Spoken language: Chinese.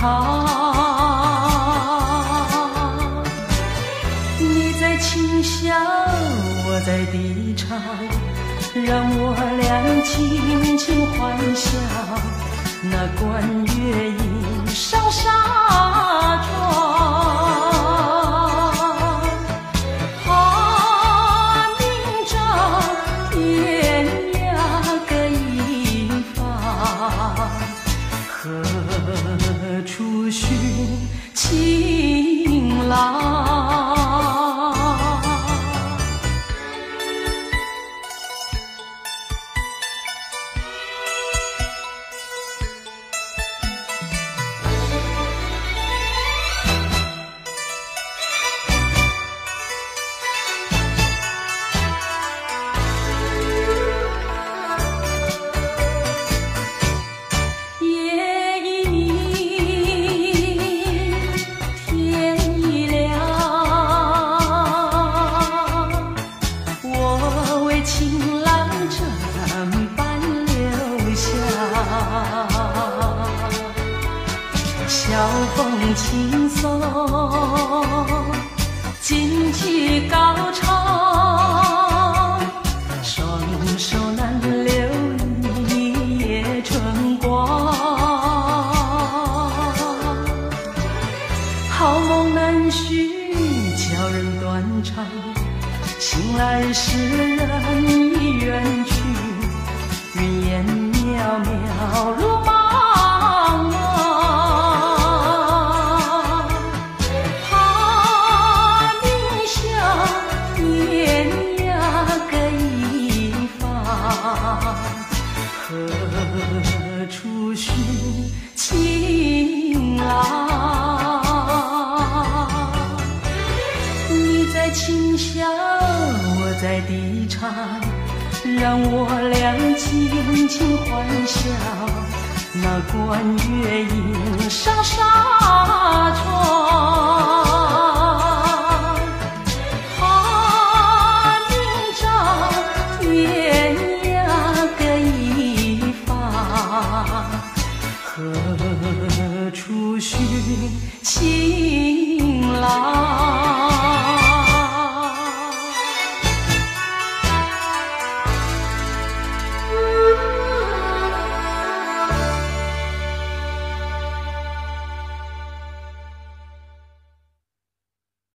啊，你在轻笑，我在低唱，让我俩轻轻欢笑，那关月影上上。情郎？晓风轻送，金曲高唱，双手难留一夜春光。好梦难续，叫人断肠。醒来时人已远去，云烟渺渺是情郎？你在琴下，我在低唱，让我俩尽情欢笑那关月影何处寻情郎？